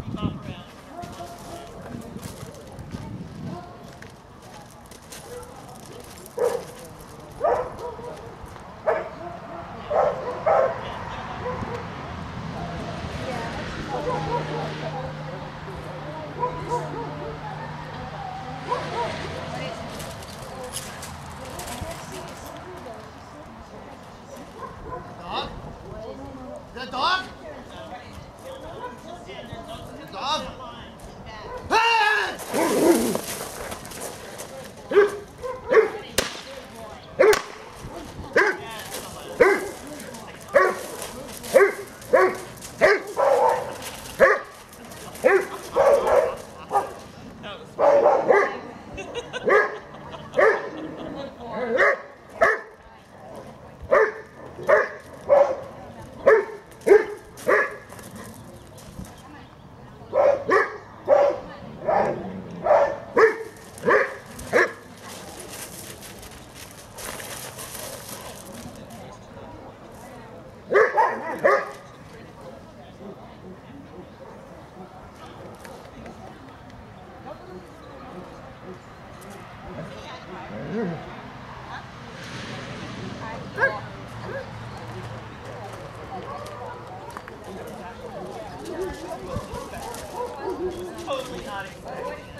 Here! Oh, Totally not expected.